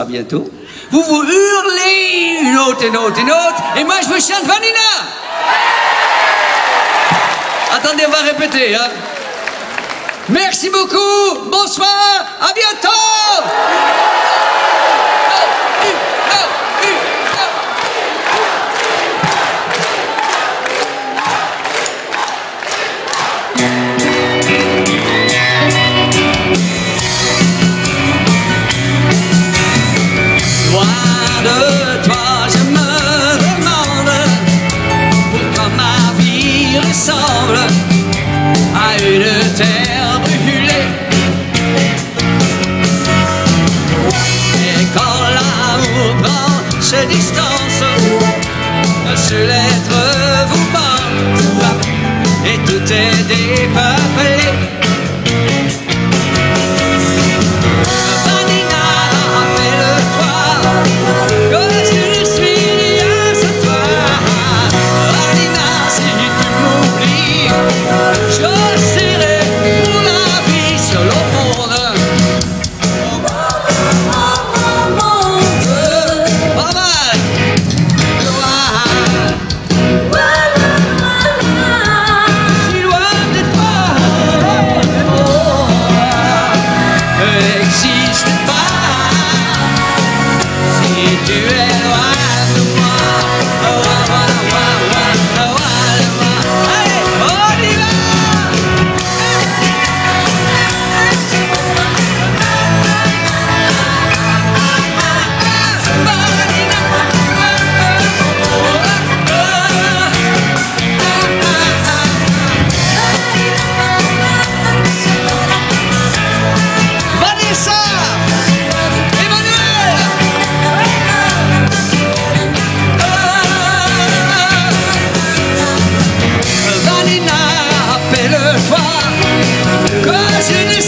à bientôt. Vous vous hurlez une autre, une autre, une autre, et moi je me chante Vanina. Attendez, on va répéter. Hein. Merci beaucoup, bonsoir. Moi de toi je me demande pourquoi quand ma vie ressemble à une terre brûlée. Et quand l'amour se distance 可惜你。